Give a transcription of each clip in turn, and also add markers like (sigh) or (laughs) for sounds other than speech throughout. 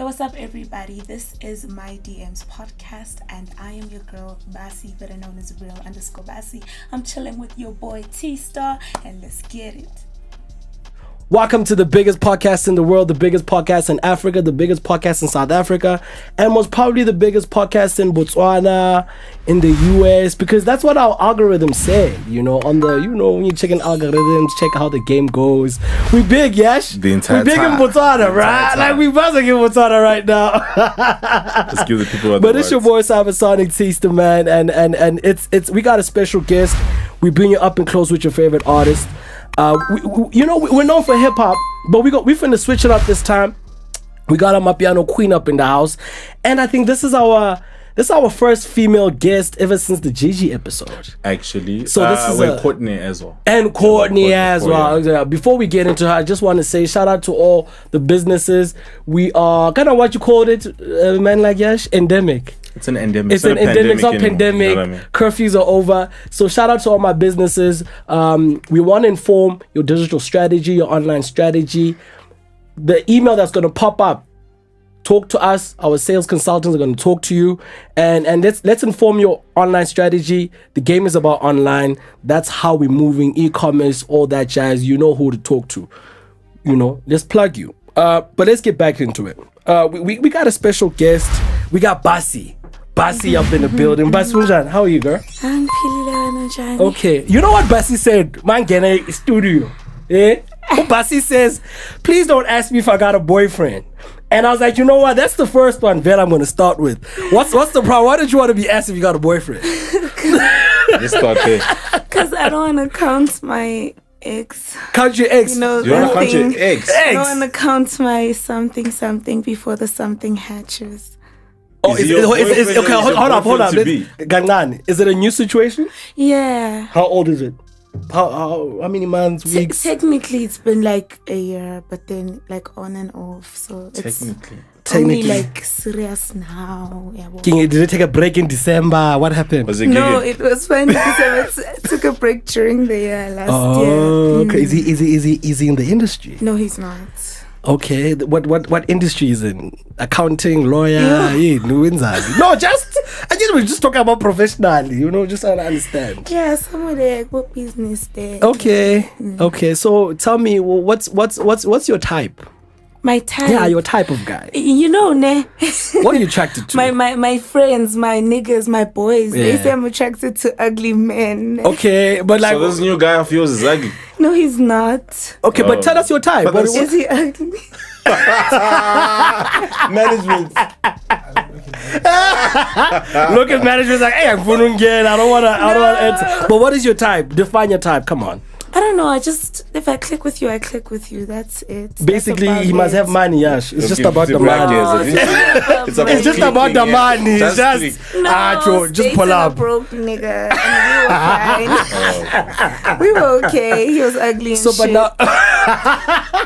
Hey, what's up, everybody? This is my DMs podcast, and I am your girl, Bassie, better known as real underscore Bassie. I'm chilling with your boy T Star, and let's get it. Welcome to the biggest podcast in the world, the biggest podcast in Africa, the biggest podcast in South Africa, and most probably the biggest podcast in Botswana, in the US, because that's what our algorithms say. You know, on the, you know, when you're checking algorithms, check how the game goes. We big, yes? The entire We big time. in Botswana, right? Like time. we buzzing in Botswana right now. (laughs) Let's give the people But it's your boy Cybersonic Teaster, man, and and and it's it's we got a special guest. We bring you up and close with your favorite artist. Uh, we, we- you know we- we're known for hip hop, but we got we finna switch it up this time. We got a Amapiano Queen up in the house, and I think this is our this is our first female guest ever since the Gigi episode. Actually, So this uh, is a- Courtney as well. And Courtney Courtney, as well. Yeah, Before we get into her, I just want to say shout out to all the businesses. We are kind of what you called it, uh, man, like Yash, endemic. It's an endemic. It's an endemic, it's not pandemic. You know I mean? Curfews are over. So shout out to all my businesses. Um, we want to inform your digital strategy, your online strategy. The email that's going to pop up. Talk to us. Our sales consultants are going to talk to you, and and let's let's inform your online strategy. The game is about online. That's how we're moving e-commerce, all that jazz. You know who to talk to. You know, let's plug you. Uh, but let's get back into it. Uh, we, we, we got a special guest. We got Bassie. Bassie up in the building. Bassie Unjan, how are you, girl? Angiphilile wena njani? Okay. You know what Bassie said? Man, Mangene studio. Eh? Bassie says, please don't ask me if I got a boyfriend. And I was like, you know what? That's the first one, Vel, I'm going to start with. What's what's the problem? Why don't you want to be asked if you got a boyfriend? Just start there. (laughs) Because I don't want to count my ex. Count your ex. You know, You want to count your thing. eggs? I Eggs. don't want to count my something something before the something hatches. Oh, Is is, is, is, is, okay, hold, is hold your up, hold up. boyfriend to is it a new situation? Yeah. How old is it? How, how, how many months, Te- weeks? technically, it's been like a year, but then like on and off. So it's Technically. only like serious now. Yeah, well. King, did they take a break in December? What happened? Was it No, it was fun because I took a break during the year last Oh, year. okay. Is mm. he, is he, is he, is he in the industry? No, he's not. Okay. What, what, what industry is in? Accounting, lawyer? Yeah. (laughs) No, just, I just, we're just talking about professionally, you know, just trying to understand. Yeah, there, what business there? Okay. Mm. Okay. So tell me, what's, what's, what's, what's your type? My type. Yeah, your type of guy. You know, ne? (laughs) What are you attracted to? my, my my friends, my niggas, my boys, they say I'm attracted to ugly men. okay, but like, So this new guy of yours is ugly. No, he's not. okay, but Oh. tell us your type. But What- Is he ugly? (laughs) Management. (laughs) Look at management's like, hey, I'm going again. I don't want to. I don't want to enter. But what is your type? Define your type. Come on. I don't know. I just if I click with you, I click with you. That's it. Basically, about he must it. have money. Yash. It's just about the money. yes. Oh, it's It's about It's just about the money. It's Just just No, ah, Joe, just dating pull a up. broke nigga, and we were (laughs) fine. we were okay. He was ugly and So, but now. (laughs)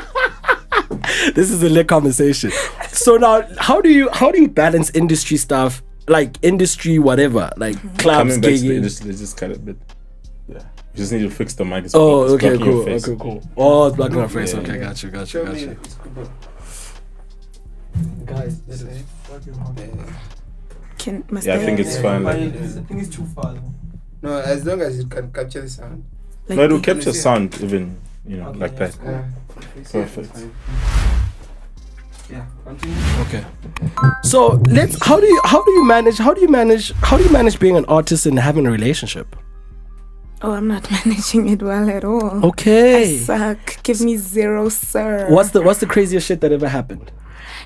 this is a lit conversation. So now, how do you how do you balance industry stuff like industry whatever like Mm-hmm. clubs Coming back to the gigging? industry, let's just cut it a bit. Yeah. You just need to fix the mic. It's Oh, okay, blocking your cool. face. Okay, cool. Oh, it's blocking my face. Yeah, Okay, yeah. got you, got you, got you. Guys, this is Can, must Yeah, I think it's fine. Like, I think it's too far though. No, as long as it can capture the sound. like no, it will capture the- capture sound even, you know, Okay, like yeah. that. Uh, Perfect. Yeah, continue. Okay. So let's. How do you how do you manage how do you manage how do you manage being an artist and having a relationship? Oh, I'm not (laughs) managing it well at all. Okay. I suck. Give me zero, sir. What's the what's the craziest shit that ever happened?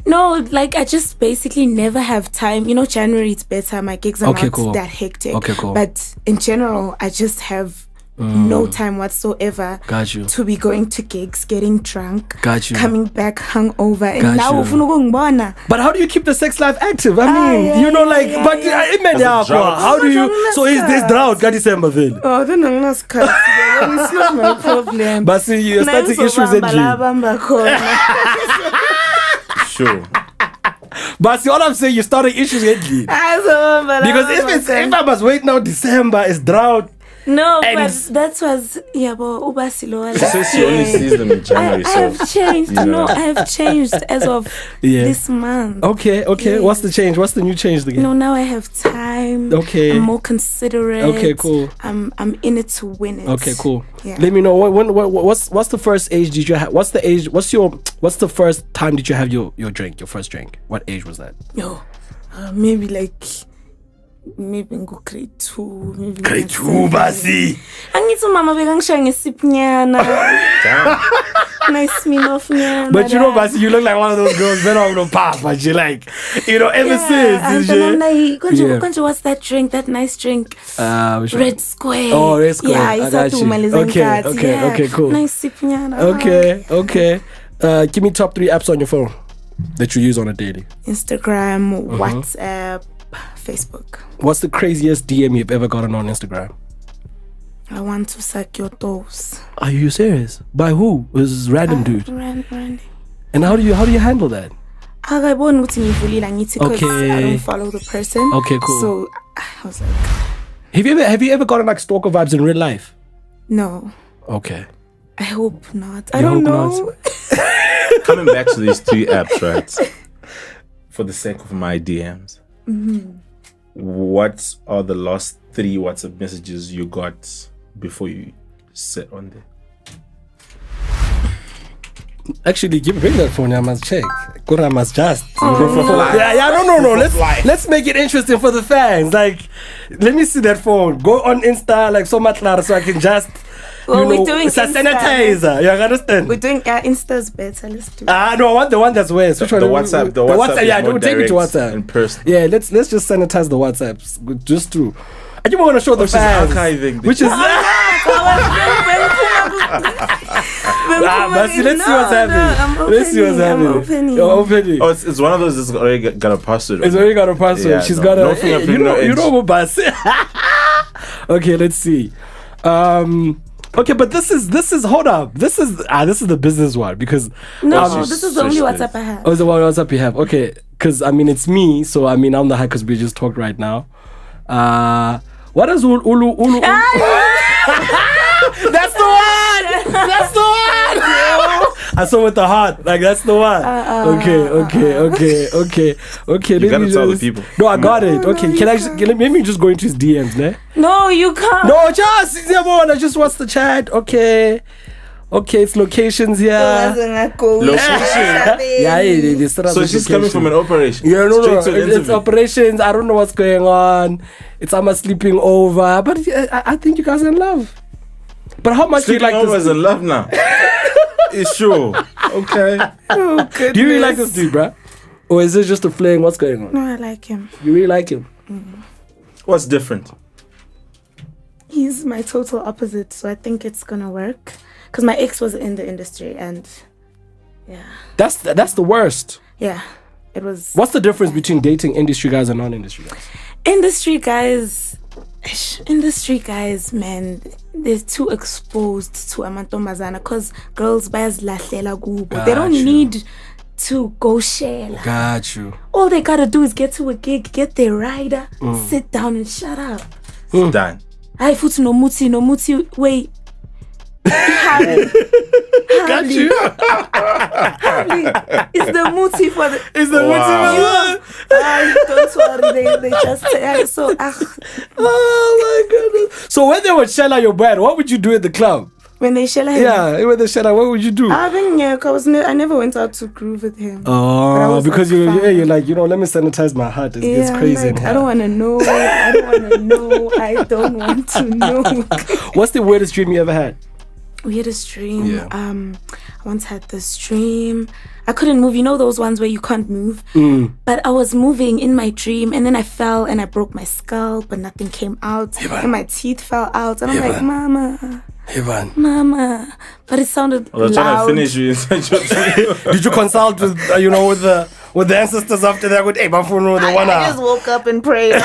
No, like I just basically never have time. You know, January it's better. My gigs are Okay, not cool. that hectic. Okay, cool. But in general, I just have no time whatsoever Got you. to be going to gigs, getting drunk, Got you. coming back hungover, and Got now you. ufuna ukungibona. But how do you keep the sex life active? I Ah, mean, yeah, you know, yeah, like, yeah, but yeah. uh, imagine As a drought. how do you? Oh, So is this drought? Got December then. Oh, then anginasikhathi. It's not my (laughs) problem. But see, you're starting issues in Nayizobamba gym. la abamba. Sure. (laughs) But see, all I'm saying, you're starting issues in gym. (laughs) Because if it's if. I must wait now December, is drought. No, And- but that was yeah, but Ubasilo. She says she only sees them in I, January, I so have changed. you No. I have changed as of (laughs) Yeah. this month. Okay, okay. Yes. What's the change? What's the new change again? No, now I have time. Okay. I'm more considerate. Okay, cool. I'm I'm in it to win it. Okay, cool. Yeah. Let me know when, when, what, what's what's the first age did you have? What's the age? What's your what's the first time did you have your your drink? Your first drink? What age was that? Yo, uh, maybe like maybe go grade two. Maybe Grade seven. two, Bassie. angithi umama bekangishaya ngesipnyana nice nyana But you know, Bassie, you look like one of those girls better on the pop, but you like, you know, ever and since. then I'm you- like, Konje, Yeah. Konje, what's that drink? That nice drink? Uh. Red Square. Oh, Red Square. Yeah, I got isatu you. umaliza Okay, okay, yeah. okay, cool. Nice nyana. Okay, okay. Uh, give me top three apps on your phone that you use on a daily. Instagram, Uh-huh. WhatsApp, Facebook. What's the craziest DM you've ever gotten on Instagram? I want to suck your toes. Are you serious? By who? It was random ah, dude. Ran, ran. And how do you how do you handle that? Ah, akayiboni ukuthi ngivulile angithi 'cause Okay. I don't follow the person. Okay, cool. So I was like, Have you ever have you ever gotten like stalker vibes in real life? no, Okay. I hope not. I You don't know. not. coming back to these three apps, right? (laughs) For the sake of my DMs, Mm-hmm. what are the last three WhatsApp messages you got before you set on there? Actually, give bring that phone. I must check. Good, I must just. Oh, Yeah, yeah, no, no, no. Let's let's make it interesting for the fans. Like, let me see that phone. Go on Insta, like so much louder, so I can just. Well, you we're doing it's a sanitizer. You understand? We're doing uh, Insta's better. Let's do it. Ah, no, I want the one that's worse. Which The one? WhatsApp, the WhatsApp, is yeah, more no, take me to WhatsApp. in person. Yeah, let's let's just sanitize the WhatsApps. Just through. I just want to show the Which is fans. archiving Which is. (laughs) Ah, but see, let's see what's happening. let's see what's happening. I'm opening. You're opening. Oh, it's, it's one of those that's already got, got a password. It's already got a password. Yeah, She's no- got a. no you know, no you know what bus. (laughs) okay, let's see. Um. Okay, but this is this is hold up. This is ah this is the business one because No, um, this is the only WhatsApp I have. Oh, the one WhatsApp you have. Okay, because I mean it's me, so I mean I'm the high because we just talked right now. Uh, what does Ulu Ulu Ulu? that's (laughs) the one. That's the one. I saw with the heart. Like that's the one. okay, okay, okay, okay, okay. You let gotta me tell the people. No, I got it. Okay, no, can I just can, let me just go into his DMs, ne? No, you can't. No, just it's the one. I just watched the chat. Okay, okay, it's locations here. Location. Yeah, it, it, it's So she's coming from an operation. Yeah, no, no, Straight to an it's, it's operations. I don't know what's going on. It's I'm sleeping over, but yeah, I, I think you guys are in love. But how much do you Sleeping like over is this? in love now. (laughs) it's sure. Okay. Oh, do you really like this dude, bruh? Or is this just a fling? What's going on? No, I like him. You really like him? Mm-hmm. What's different? He's my total opposite, so I think it's gonna work. Cause my ex was in the industry, and yeah, That's that's the worst. yeah, it was What's the difference between dating industry guys and non-industry guys? industry guys. Industry guys, man, they're too exposed to amantombazana cause girls bayazilahlela kubo. They don't you. need to go share. Got you. All they gotta do is get to a gig, get their rider, Mm. sit down and shut up. Done. Hayi futhi nomuthi nomuthi wait. (laughs) Got you. It's the muti for the Is the Wow. Ay, don't worry, they, they just say so ah, Oh my goodness. So when they would shell out your brand, what would you do at the club? when they shell him. Yeah, when they shell out, what would you do? I think yeah, cause ne- I never went out to groove with him. Oh, because you yeah, you're like you know, let me sanitize my heart. It gets yeah, I'm crazy. like. I don't want to know. I don't want to know. I don't want to know. What's the weirdest dream you ever had? Weirdest dream. Yeah. Um, I once had this dream. I couldn't move. You know those ones where you can't move. Mm. But I was moving in my dream, and then I fell and I broke my skull, but nothing came out, and my teeth fell out, and I'm like, Mama, Ivan, Mama. But it sounded I was trying loud. to finish you inside your dream. did you consult with uh, you know with the with the ancestors after that? With hey, phone, the one. I just woke up and prayed. I'm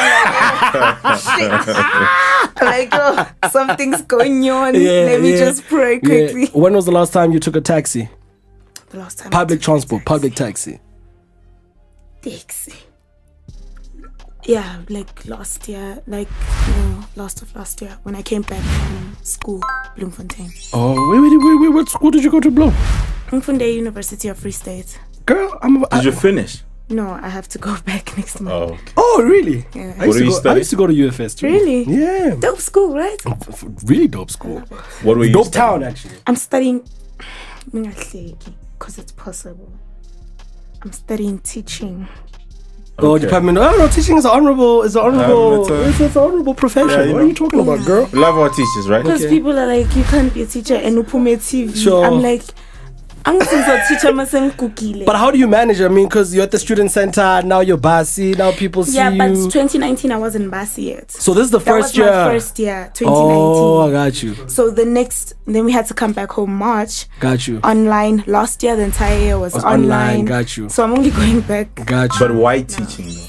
(laughs) like, oh, something's going on. Yeah, Let me yeah, just pray Yeah. quickly. When was the last time you took a taxi? The last time Public transport, public taxi. taxi. Yeah, like last year, like no, last of last year when I came back from school, Bloemfontein. Oh, wait, wait, wait, wait. What school did you go to, Blow? Bloemfontein University of Free State. Girl, I'm. I, Did you finish? No, I have to go (laughs) back next month. Oh, okay. oh, really? Yeah. I used, What to do you go, I used to go to UFS too. Really? Yeah. Dope school, right? F- f- Really dope school. what were you? Dope studying? town, actually. I'm studying (sighs) because it's possible. I'm studying teaching. Oh, Okay. department. Oh no, teaching is honorable. Is an um, honorable. it's a- it's, it's an honorable profession. Yeah, what know. are you talking about, girl? We love our teachers, right? Because Okay. people are like, you can't be a teacher and upume TV. Sure. I'm like, But how do you manage? I mean, because you're at the student center now, you're Bassie. Now people see yeah, but you. 2019 I wasn't Bassie yet. so this is the that first was year. my first year, 2019. oh, I got you. So the next, then we had to come back home March Got you. online. Last year, the entire year was, Was online. online, got you. So I'm only going back. Got you. But why teaching though?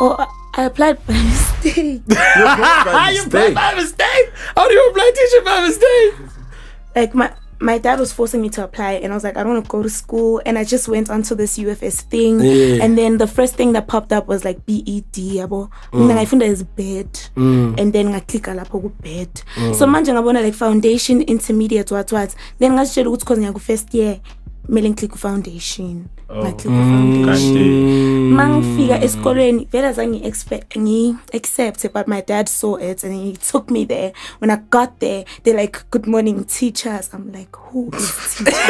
Oh, I- I applied by mistake. (laughs) By (laughs) you mistake. by mistake. How do you apply teaching by mistake? like my my dad was forcing me to apply and I was like I don't want to go to school. And I just went onto this UFS thing. Yeah. and then the first thing that popped up was like mm. BED yabo. Mina ngayifunda is bed. And then ngaklicka lapho ku bed. Mm. So manje ngabona like foundation intermediate what what. Then ngazitshela ukuthi cause ngiyaku first year kumele ngiclick ku foundation ngaclick ku foundation Kanti mangifika esikolweni vele azange expect ngi-accept but my dad saw it and he took me there when i got there they're like good morning teachers i'm like who is teachers (laughs)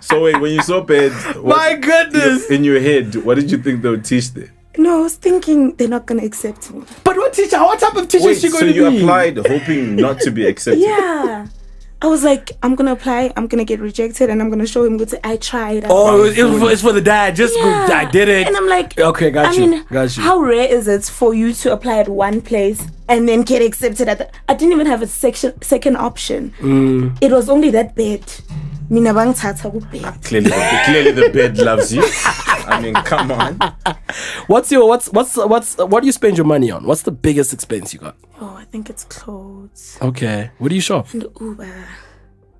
So wait, when you saw bed, My goodness. in your head, what did you think they would teach there? no i was thinking they're not gonna accept me But what teacher? What type of teacher Wait, is she so going to you applied hoping not to be accepted? yeah i was like i'm gonna apply i'm gonna get rejected and i'm gonna show him good i tried I Oh, tried. it's, it's for, it's for the dad. Just Yeah. I did it. And I'm like, Okay, got I you, mean, got you. How rare is it for you to apply at one place and then get accepted at the? I didn't even have a section second option. Mm. It was only that bed. Mina bangithatha kubed. Clearly, the, clearly the bed loves you. I mean, come on. What's your what's what's what's what do you spend your money on? What's the biggest expense you got? Oh, I think it's clothes Okay, what do you shop? and Uber.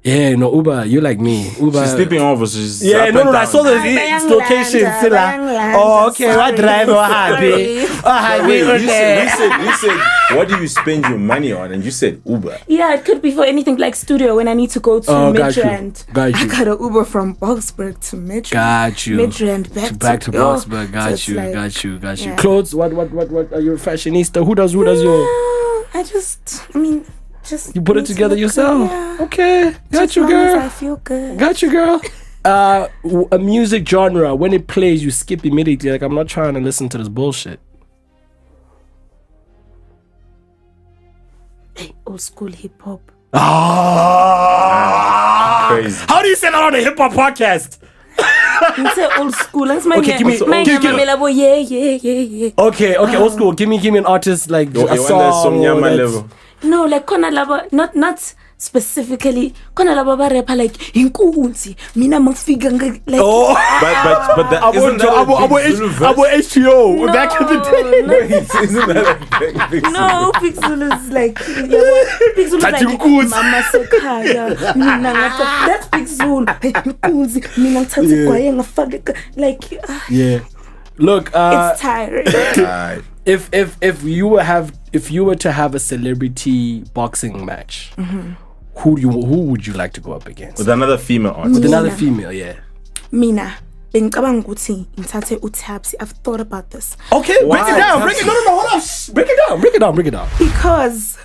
Yeah, no Uber. You like me, Uber. She's sleeping over. So she's Yeah, up no, and no, I saw the Bayangilanda, it's location. still like- bayangilanda, Oh, okay. What sorry, drive? Oh, happy. Oh, happy. Wait, you said, Okay. you said, you said, what do you spend your money on? And you said Uber. Yeah, it could be for anything like studio when I need to go to Oh, got you. Midrand. Got I you. got an Uber from Boksburg to Midrand. Got you. Midrand back, Back to oh, Boksburg. Got it's you. like- got you. Got you. yeah. Clothes. What? What? What? What? Are you a fashionista? Who does? Who does your? No, I just, I mean, just You put it need to together yourself. yeah. Okay. Got Just you, long as I girl. feel good. Got you, girl. (laughs) Uh, w- a music genre when it plays, you skip immediately. Like I'm not trying to listen to this bullshit. Old school hip hop. Ah, Crazy. How do you say that on a hip hop podcast? Ngithe old school. Angisi Okay, give me- manje give- give- mamela bo yeah yeah yeah yeah. Okay, okay, old school. Give me, give me an artist like You, a song. want that some or level? No, like khona laba not not specifically khona laba ba rapper like inkunzi. Mina mangifika nge- like Oh, But but but that, Abo, isn't that Abo, a Abo, big H- Zulu verse? Abo HBO No, back in the day. no, isn't that a big, big No, Big is like yabo, Big Zulu is like Nkunzi. mama sekhaya. Mina ngapha that's Big Zulu. Hey, Inkunzi. Mina ngithatha Yeah. igwaye ngafaka like ah, Yeah. Look, uh, it's tiring. (laughs) Alright. if if if you were have if you were to have a celebrity boxing match, Mm-hmm. who do you who would you like to go up against? With another female artist. With another female, yeah. Mina bengicabanga ukuthi ngithathe uTabs. I've thought about this Okay, break it down. Break it. No, no, no. Hold on. Break it down. Break it down. Break it down. because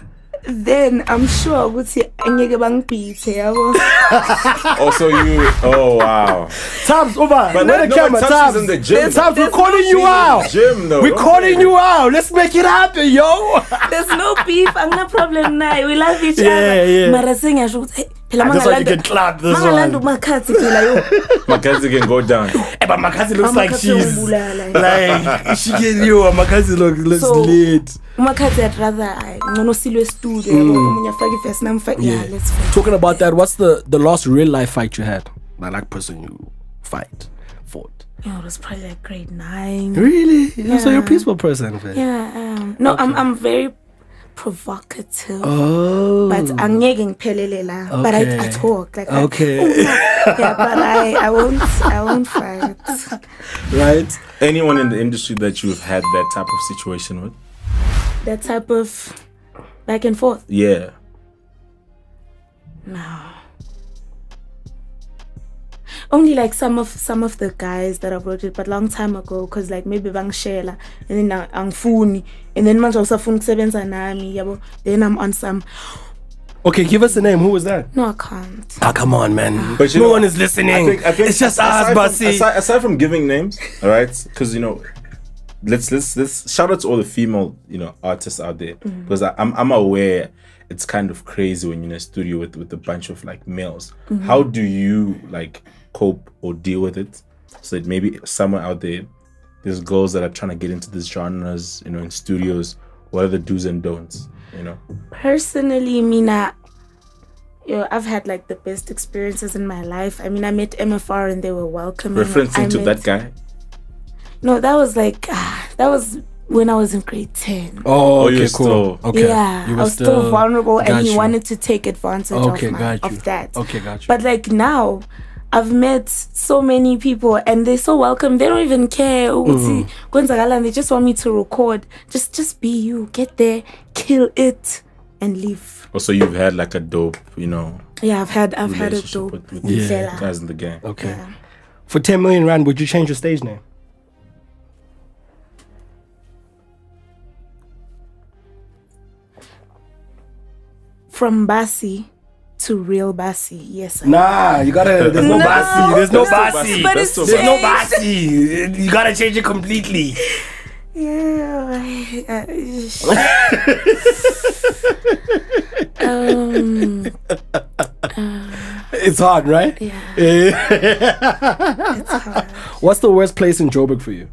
then I'm sure ukuthi angeke bangibhithe yabo. Oh, also, you. Oh wow. Tabs over. But Where no, the no, camera? Tabs Tabs. in the gym. Tabs, we're calling you out. Gym though. We're calling you out. Let's make it happen, yo. There's no beef. Angina problem naye. We love each other. yeah. Mara sengiyasho ukuthi hey phela That's why you mangalanda can clap this one. umakhathi phela yo. (laughs) Mackenzie can go down. Eh, but my cousin looks like Amakhathi she's uyangibulala. like she get you. My cousin looks So- lit. umakhathi I'd rather hayi ngcono silwe studio yabo omunye afake ivesi nami yeah let's fight. Talking about that, what's the the last real life fight you had? Like, like person you fight fought. Yeah, it was probably like grade nine. Really? Yeah. So you're a peaceful person, man. Yeah, um, no, I'm I'm very provocative. Oh. But angeke ngiphelele la. But I, I talk like I- Okay. (laughs) yeah, but I, I won't I won't fight. right? Anyone in the industry that you've had that type of situation with? That type of back and forth. Yeah. No. Only like some of some of the guys that I've worked with, but long time ago, cause like maybe bangishela and then ang- angifuni and then manje awusafuni ukusebenza nami yabo then I'm on some Okay, give us a name. Who was that? no I can't. Ah, come on, man. But no know, one is listening. I think, I think it's just aside us, from- Bassie. Aside, aside from giving names, all right, because you know, let's let's let's shout out to all the female you know artists out there because I, I'm I'm aware it's kind of crazy when you're in a studio with with a bunch of like males. How do you like cope or deal with it? So that maybe somewhere out there, there's girls that are trying to get into these genres, you know, in studios. What are the do's and don'ts? You know, Personally, Mina, you know, I've had like the best experiences in my life. I mean, I met MFR and they were welcoming. I referencing to met- that guy. No, that was like ah, that was when I was in grade ten. oh, Oh, okay, you're cool. still- Okay. Yeah, You I were was still, vulnerable, and got he you. wanted to take advantage Okay, of, my, got you. of that. Okay, got you. But like now, I've met so many people, and they're so welcome. They don't even care. Mm. ukuthi kwenzakalani. They just want me to record. Just, just be you. Get there, kill it, and leave. Also, you've had like a dope, you know, Yeah, I've had, I've had a relationship dope with, with Yeah. guys in the game. okay. Yeah. For 10 million rand, would you change your stage name? From Bassie to real Bassie. Yes. I Nah, you gotta. There's no, No, Bassie. There's no but it's- Bassie. but That's it's so There's no changed. Bassie. You gotta change it completely. Yeah. I- I- um. It's hard, right? Yeah. It's hard. What's the worst place in Joburg for you?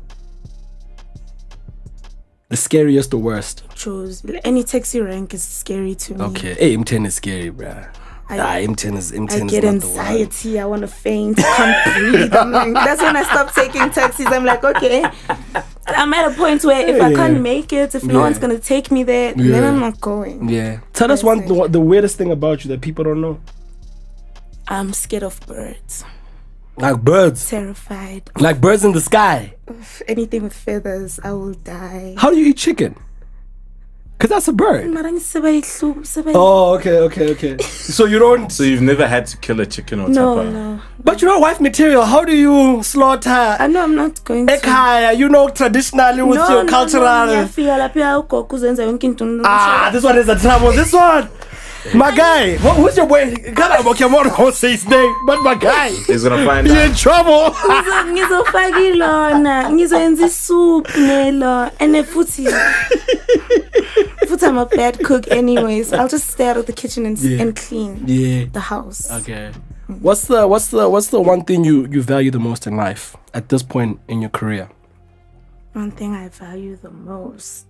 The scariest the worst? Chose any taxi rank is scary to me. Okay. Hey, M10 is scary, bruh. I- ah, M10 is M10 I is get not the one. anxiety. I want to faint. Can't breathe. Like, (laughs) that's when I stop taking taxis. I'm like, okay. I'm at a point where if I can't make it, if no one's gonna take me there, Yeah. then I'm not going. Yeah. Tell us one the, the weirdest thing about you that people don't know. I'm scared of birds. Like birds. Terrified. Like birds in the sky. Anything with feathers, I will die. How do you eat chicken? Cause that's a bird. Marang sebae hlu- sebae- Oh, okay, okay, okay. So you don't. So you've never had to kill a chicken or no, tapa? no. But you know, wife material. How do you slaughter? I know I'm not going to. Ekhaya, you know, traditionally with your cultural. ngiyafika lapha ugogo uzenza yonke into Ah, this one is a trouble. This one. My guy. Who- Who's your boy? God, I'm okay. I'm not gonna say his name, but my guy. He's gonna find You're in out. trouble. Ngizo- ngizofaka ilona ngizoyenza isoup nelo and futhi futhi I'm a bad cook anyways I'll just stay out of the kitchen and, Yeah. and clean yeah. the house Okay. What's the what's the what's the one thing you you value the most in life at this point in your career? one thing I value the most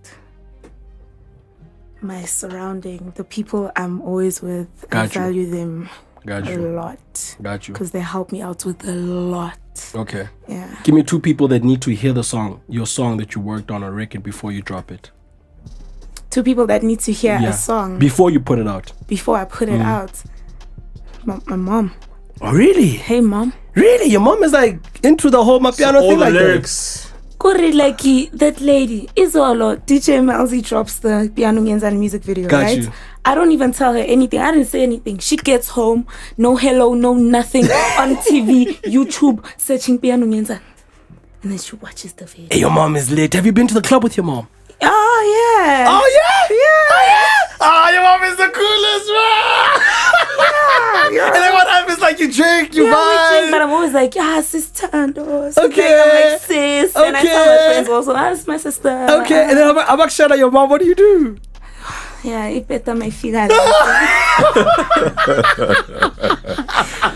my surrounding the people I'm always with I Got you. value them Got a you. lot Got you. because they help me out with a lot Okay. yeah Give me two people that need to hear the song, your song that you worked on a record before you drop it. two people that need to hear Yeah. a song Before you put it out. before I put it Mm. out my, my mom Oh really? hey mom Really? Your mom is like into the whole Mapiano All thing the like lyrics. Kuri like that lady Izolo DJ Melzy drops the Piano Ngenzani music video, Got right? you. I don't even tell her anything. I didn't say anything. She gets home, no hello, no nothing (laughs) on TV, YouTube, searching Piano Ngenzani. And then she watches the video. Hey, your mom is late. Have you been to the club with your mom? Oh yeah. Oh yeah, yeah, oh, yeah. Oh, your mom is the coolest, man. (laughs) And then what happens? Like you drink, you Yeah, like, yeah, sister, and oh, so Okay. like, I'm like sis, and I tell my Okay. friends also, ah, that's my sister. Okay, and then I'm, I'm like, shout out your mom. What do you do? (sighs) yeah, it better my figure.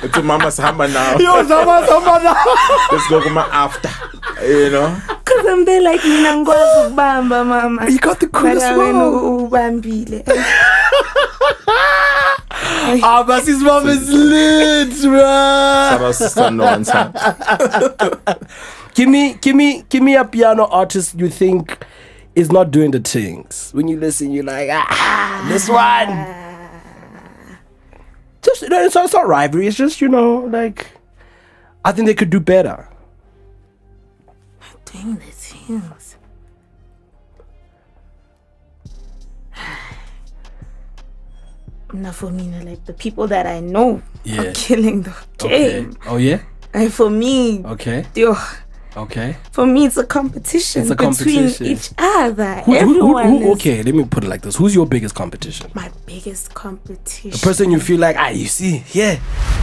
It's a mama's hammer now. Yo, Zama, hammer now. Let's go to my after. You know? Cause I'm there like mina ngikwazi ukubamba mama. You got the coolest Mara wena mom. u- ubambile. (laughs) Ah, but his mom is lit, Shout bro. out sister no one. Give me, give me, give me a piano artist you think is not doing the things. When you listen, you're like, ah, this one. Just no, it's not, it's not rivalry. It's just you know, like, I think they could do better. The things. Now for me, like the people that I know Yeah. are (laughs) killing the game. Oh yeah. And for me, Okay. yo, Okay. for me, it's a competition It's a between each other. Who, who, who, okay, let me put it like this. Who's your biggest competition? my biggest competition. The person you feel like, ah, you see, yeah.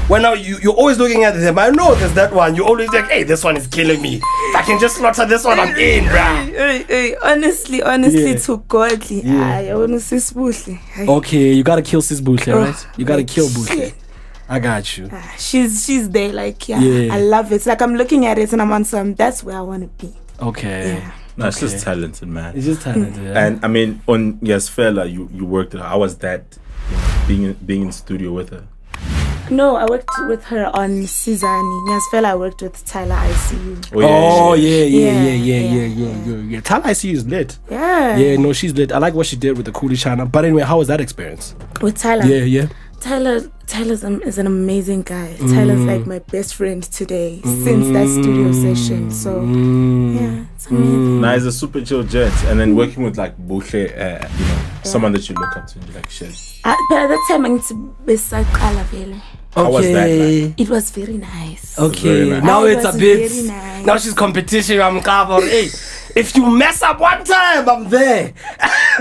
Well, now you, you're always looking at them. I know there's that one. You always like, hey, this one is killing me. If I can just slaughter this one, I'm in, bruh. Hey, hey, honestly, honestly, Yeah. to godly. Yeah. I want to see smoothly. Okay, you gotta kill Sis Boohle, Oh, right? You gotta kill Boohle. Shit. I got you. Ah, she's she's there like yeah, Yeah. I love it. It's like I'm looking at it and I'm on some. That's where I want to be. Okay. Yeah. No, it's Okay. just talented, man. It's just talented. yeah. And I mean, on Yes Fella, you you worked. How was that? You know, being in, being in studio with her. No, I worked with her on Sizani. Yes, fella, I worked with Tyler ICU. Oh yeah, yeah, yeah, Yeah, yeah, yeah, yeah, yeah, yeah, yeah. Tyler ICU is lit. Yeah. Yeah, no, she's lit. I like what she did with the Coolie China. But anyway, how was that experience? With Tyler. Yeah, yeah. Tyler Tyler's um, is an amazing guy. Tyler's Mm. like my best friend today since that studio session. So Mm. yeah, it's amazing. Nah, he's a super chill gent, and then working with like Boohle, uh, you know, someone that you look up to, and you're like, shit. Uh, but at that time, it's besaqala vele. How was that like? It was very nice. Okay, Very nice. now Oh, it's a bit. very nice. Now she's competition. I'm covered. Hey, if you mess up one time, I'm there. (laughs)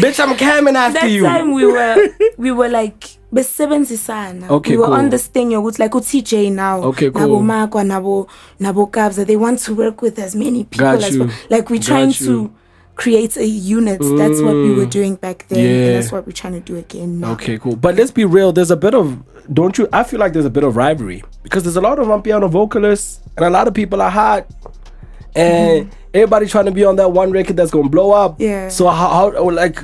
Bitch, I'm coming after that you. time we were we were like besebenzisana Okay, we were cool. on this thing yokuthi like u-tj now Okay, cool. nabo makwa nabo nabo kabza they want to work with as many people Got as you. well like we're Got trying you. to create a unit that's what we were mm. doing back then Yeah. and that's what we're trying to do again now Okay, cool. But let's be real. There's a bit of don't you? I feel like there's a bit of rivalry because there's a lot of piano vocalists and a lot of people are hot, and mm-hmm. everybody trying to be on that one record that's gonna blow up. Yeah. So how, how like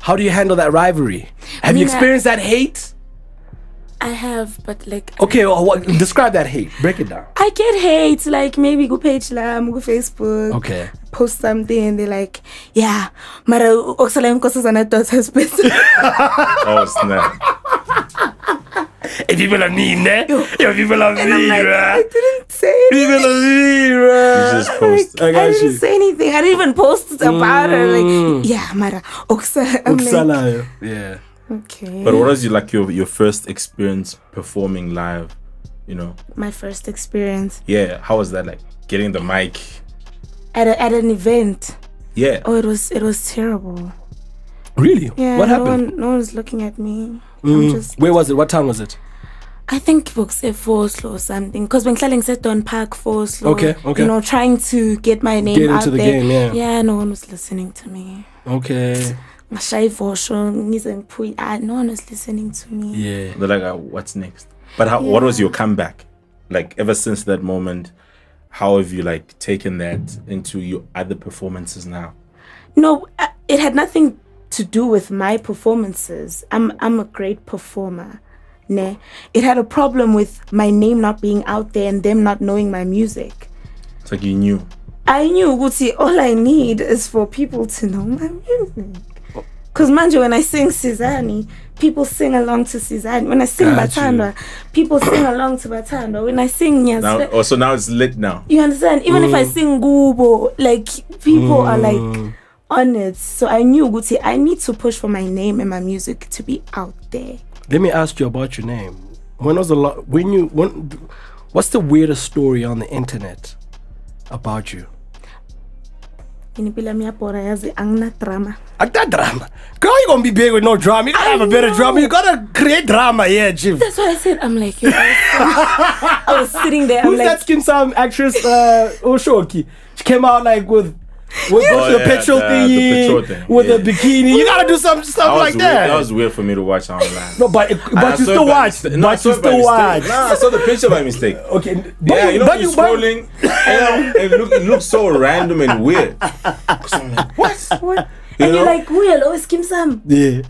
how do you handle that rivalry? Have you mean, I- experienced that hate? I have but like Okay, well, what, describe that hate. Break it down. I get hate, like maybe go page lam, go Facebook, Okay. post something, and they're like, "Yeah, mara okusala inkosazana daughter's better." Oh snap! (laughs) If people are mean, eh? If people are And I'm mean, like, I didn't say anything. People are mean, You just post. I I got didn't you. say anything. I didn't even post about her. Mm. Like, yeah, Mara, Oksala. I'm like, yeah. Okay. But what was your like your your first experience performing live? You know, My first experience yeah. How was that like? Getting the mic. at a, at an event. Yeah. Oh, it was it was terrible. Really? Yeah, what no happened? one no one's looking at me. Mm. I'm just. Where was it? What time was it? I think books at Forslow or something. Because when Klaling said Dawn Park Forslow, Okay, okay. you know, trying to get my name Get out into the there. game, yeah. Yeah, no one was listening to me. Okay. Ngashayi version ngize ngiphuye- ah, no one was listening to me. Yeah. They're like, uh, what's next? But how? What was your comeback? Like ever since that moment, how have you like taken that into your other performances now? No, uh, it had nothing to do with my performances. I'm I'm a great performer. Ne. It had a problem with my name not being out there and them not knowing my music. It's like you knew. I knew Gucci, all I need is for people to know my music. Cause manje when I sing Sizani, people sing along to Sizani. When I sing Got you. People sing along to Batandwa. When I sing Now, Nyasle, oh, so now it's lit now. you understand? Even if I mm. sing Gubo, like people are like mm. on it. So I knew Gucci, I need to push for my name and my music to be out there. Let me ask you about your name. When was the lo- when you when what's the weirdest story on the internet about you? Inipila miyapora yazi angina drama. That drama. Girl, you gonna be big with no drama. You gotta have a better know. drama. You gotta create drama, yeah, Chief. That's what I said. I'm like, You know, (laughs) I was sitting there. I'm Who's like, that skin some actress uh Oshoki? She came out like with with Oh, the yeah, petrol the- the petrol thing, with yeah. a bikini. You gotta do some stuff was like weird. that. That was weird for me to watch online. no, but it, I but you still by watch. mistake. No, I But saw you still mistake. watch. Nah, I saw the picture by mistake. (laughs) Okay, but Yeah, you know, but you're you, but- scrolling, and (laughs) it, look, looks so random and weird. I'm (laughs) like, what? what? You and you're know? like, who always Skeem Saam. Yeah.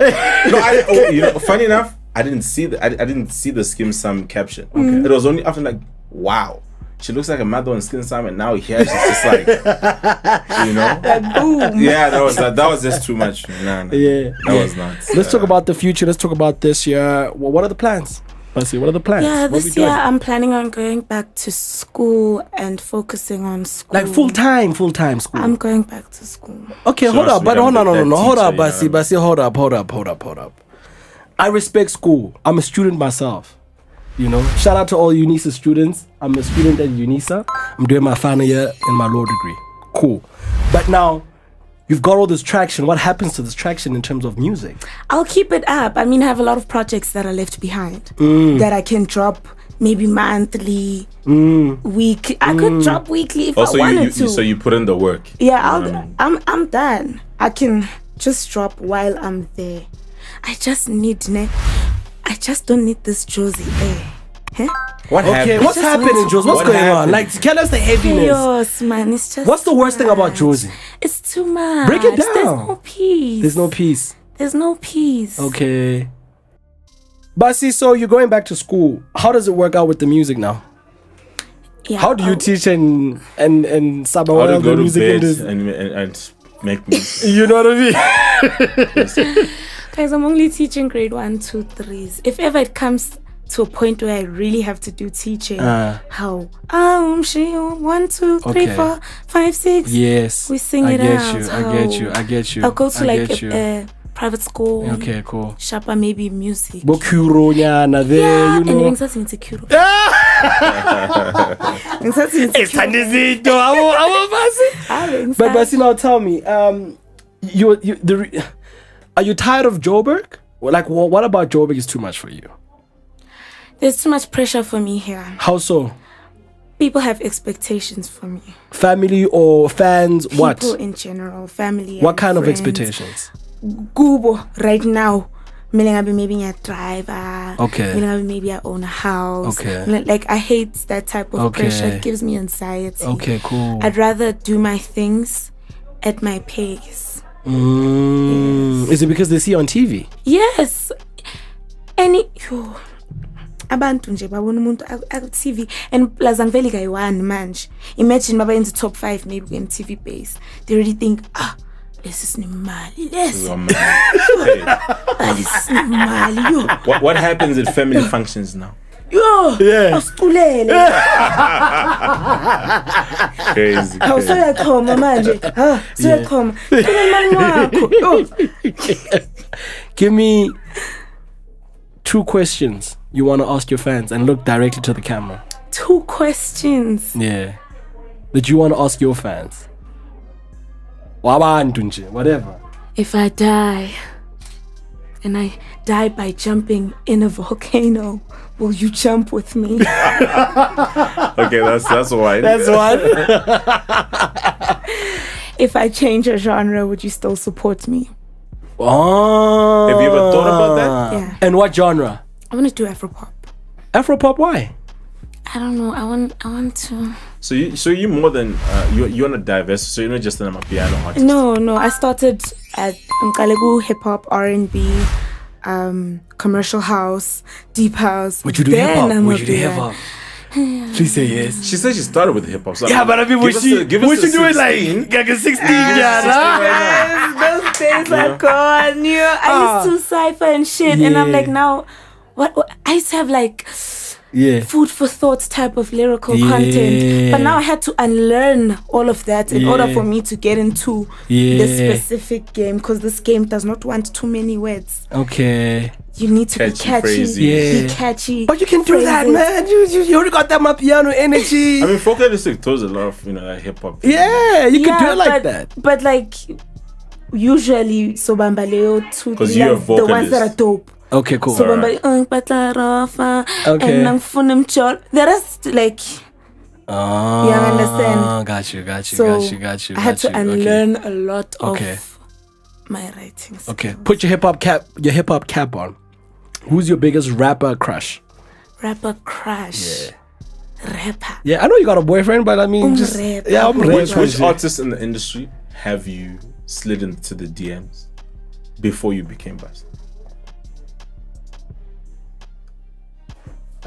No, I, oh, you know, funny enough, I didn't see the I, I didn't see the Skeem Saam caption. Mm. It was only after like, wow, she looks like a mother on Skeem Saam. Now here she's just like, (laughs) you know, Boom. yeah, that was that, that was just too much. Nah, nah, Yeah. that was nuts. Let's talk Uh, about the future. Let's talk about this year. Well, what are the plans? Let's see. What are the plans? Yeah, What this year I'm planning on going back to school and focusing on school. like full time, full time school. I'm going back to school. Okay, She hold up, but hold become on, no, no, no, hold up, you know Bassie, Bassie, hold up, hold up, hold up, hold up. I respect school. I'm a student myself. You know, shout out to all UNISA students. I'm a student at UNISA. I'm doing my final year in my law degree. Cool. But now, you've got all this traction. What happens to this traction in terms of music? I'll keep it up. I mean, I have a lot of projects that are left behind Mm. that I can drop maybe monthly, mm. week. I could mm. drop weekly if Also, I you, wanted you, to. so you put in the work. yeah, I'll, mm. I'm I'm done. I can just drop while I'm there. I just need ne. I just don't need this Jozi air. Huh? What Okay, happened? what's happening, went- Jules? What's What going on? Like, tell us the heaviness. Chaos, man. It's just. What's the worst thing about much. Jozi? It's too much. Break it down. There's down. no peace. There's no peace. There's no peace. Okay. Bassie, so you're going back to school. How does it work out with the music now? Yeah, How do you oh, teach in in in How to Sabawala go the to bed industry? and, and, and make music. (laughs) You know what I mean? (laughs) Guys, I'm only teaching grade one, two, threes. If ever it comes to a point where I really have to do teaching, Ah. how um she one, two, three, Okay. four, five, six. yes. We sing I it get out. you. I get you. I get you. I'll go to I like get you. a, a private school. okay, cool. Sharper maybe music. Bokuro nyana there, yeah, you and know. ngisathi ngithi Kuro. (laughs) Ngisathi ngithi It's Tandizito. Abo abo Bassie. Kuro. (laughs) But Bassie, now tell me, um, you you the are you tired of Joburg? Like, wha- what about Joburg is too much for you? There's too much pressure for me here. How so? People have expectations for me. Family or fans? what? People in general, family. What kind of expectations? Kubo right now. Mina ngabe maybe a driver. Okay. Maybe I own a house. Okay. Like I hate that type of Okay. pressure. It gives me anxiety. Okay, cool. I'd rather do my things at my pace. Mm, Is it because they see you on TV? Yes. Any yo. Abantu nje babona umuntu aku-tv and plus angiveli kayi-one manje. Imagine babayenza i-top five maybe ku-mtv base. They already think ah lesi sinemali lesi. Oh, man. Hey, ah, lesi sinemali yo. What, what happens at family functions now? yo. Yeah. awusiculele Crazy. hawu crazy. suyachoma manje. Ha suyachoma culele mali wakho? Yo. Give me two questions you want to ask your fans and look directly to the camera. two questions Yeah. That you want to ask your fans. Whatever. if i die and i die by jumping in a volcano will you jump with me (laughs) Okay, that's that's why. That's one. (laughs) if i change a genre would you still support me oh. Have you ever thought about that? Yeah. And what genre? i want to do Afro pop. Afro pop? why? i don't know i want i want to So you so you more than uh, you you want to diverse. So you're not just an piano artist. no no i started at Nkalegu hip hop r&b um commercial house deep house Would you do hip hop? Would you do hip hop? Please say yes. She said she started with hip hop. So Yeah, but I mean, give would us she, the- give us would the she do it like, 16. like a 16 right yeah, those days are gone. You know, I Ah. used to cipher and shit, and I'm like now, what, what? I used to have like Yeah. food for thought type of lyrical Yeah. content, but now I had to unlearn all of that in order for me to get into Yeah. this specific game because this game does not want too many words. Okay. You need to Catchy be catchy, phrases. be catchy. But you can do that, man. You, you, you already got that my piano energy. I mean, Focalistic throws a lot of you know hip hop. yeah, you can do it like but, that. But like usually Sobambaleo two 'Cause three you're a the ones that are vocalist. dope. Okay, cool. So Bambali ngipatla rafa Okay. and ngifuna umjolo. The rest like Oh, You understand? Got you, got you, so got you, got you. I had to you. Okay. unlearn a lot of Okay. my writing. Okay, put your hip hop cap, your hip hop cap on. Who's your biggest rapper crush? rapper crush. Rapper. Yeah, I know you got a boyfriend, but I mean, Um, just rapper. yeah, I'm Which, rapper. which artists in the industry have you slid into the DMs before you became Bust?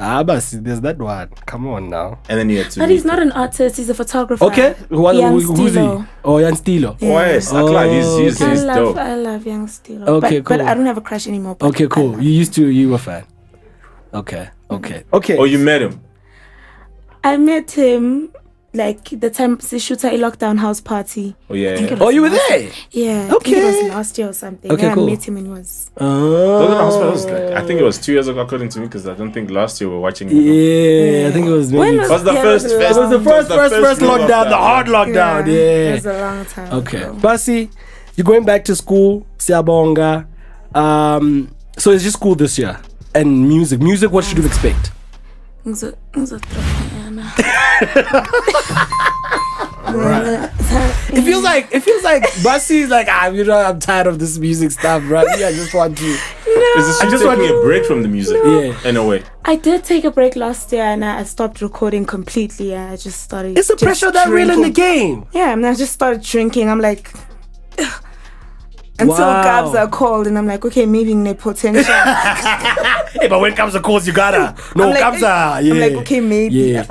Ah, but see, there's that one. Come on now. And then you had to. But he's not an artist. He's a photographer. Okay, what, Young who, who's he? Stilo. Oh, Young Stilo. Oh, yes, I like he's, he's, I he's love, dope. I love Young Stilo. Okay, but, but. I don't have a crush anymore. but Okay, cool. You used to, you were a fan. Okay, okay, okay. Oh, you met him. I met him like the time the shooter a lockdown house party. Oh, yeah. I think yeah. Oh, you were there. Yeah. I think Okay. it was last year or something. Okay, yeah, cool. I met him and he was. Those are the hospitals, Oh. like, I think it was two years ago, according to me, because I don't think last year we were watching. it. Yeah, I think it was maybe. When It was the yeah, first, it was first, was the first, it first, first real lockdown, the hard lockdown. It Yeah. was a long time. Okay, ago. Bassie, you're going back to school, Siabonga. Um, so it's just school this year and music. Music, what should you expect? Ngizo- ngizodropha yana. It feels like it feels like Bassie is like ah, you know, I'm tired of this music stuff, bro. Yeah, I just want to. Is this I you just taking want- a break from the music? Yeah. In a way. I did take a break last year and I I stopped recording completely and I just started. It's the pressure that real in the game. Yeah, and I just started drinking. I'm like. Until Wow. Gabs are called, and I'm like, okay, maybe ne potential. (laughs) Hey, but when comes to calls, you gotta. (laughs) No, I'm like, comes yeah. I'm like, okay, maybe. Yeah.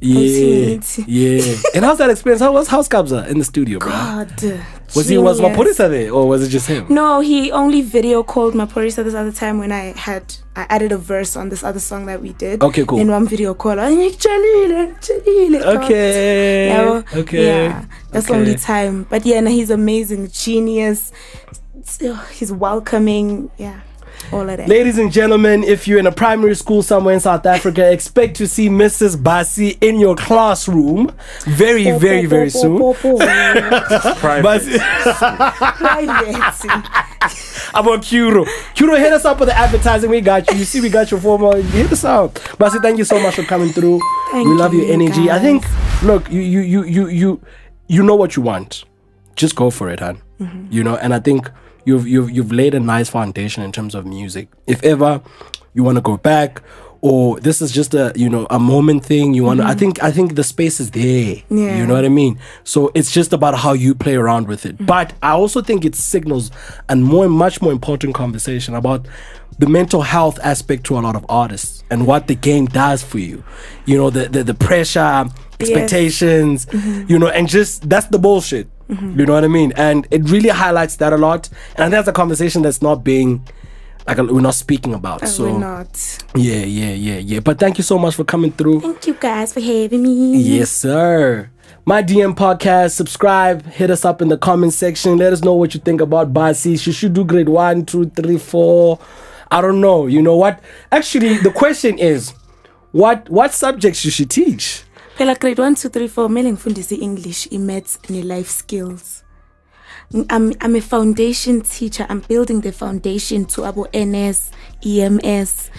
Yeah, yeah. And how's that experience? How was House Kabza in the studio, bro? God. Was he was genius. Maphorisa there, or was it just him? No, he only video called Maphorisa this other time when I had I added a verse on this other song that we did. Okay, cool. In one video call, I'm like, "Jalile, Jalile, Okay. Yeah, Okay. Yeah, that's the Okay. only time. But yeah, no, he's amazing, genius. Still, uh, He's welcoming. Yeah, all of that. Ladies and gentlemen, if you're in a primary school somewhere in South Africa, (laughs) expect to see Mrs. Bassie in your classroom very, very, very soon. Private. Bassie, Private. I'm on Kuro. Kuro, hit us up with the advertising. We got you. You see, we got your formal. Hit us up. Bassie, thank you so much for coming through. Thank we love your you, energy. I think, look, you, you, you, you, you, you know what you want. Just go for it, hon. Mm-hmm. You know, and I think you've you've you've laid a nice foundation in terms of music. If ever you want to go back, or this is just a you know a moment thing, you want. to I think I think the space is there. Mm-hmm. Yeah. You know what I mean. So it's just about how you play around with it. But I also think it signals a more much more important conversation about the mental health aspect to a lot of artists and what the game does for you. You know the the, the pressure, expectations, you know, and just that's the bullshit. You know what I mean? And it really highlights that a lot. And I think that's a conversation that's not being like we're not speaking about. so We're not. yeah, yeah, yeah, yeah. But thank you so much for coming through. Thank you guys for having me. Yes, sir. My DM podcast, subscribe, hit us up in the comment section. Let us know what you think about Bassie. She should do grade one, two, three, four. I don't know. You know what? Actually, the question is, what what subjects should she teach? Phela grade 1 2 3 4 kumele ngifundise i-english i-maths ne-life skills. I'm, I'm a foundation teacher. I'm building the foundation to abo ns ems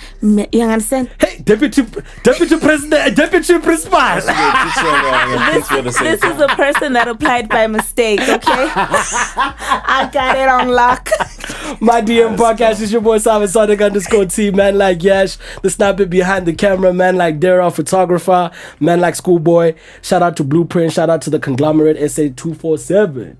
you understand? Hey, deputy deputy president, eh, deputy principal. this, this is a person that applied by mistake okay? (laughs) I got it on lock My DM podcast is your boy Simon Sonic underscore T. Man like Yash, the sniper behind the camera. Man like Dara, photographer. Man like Schoolboy. Shout out to Blueprint. Shout out to the conglomerate SA247.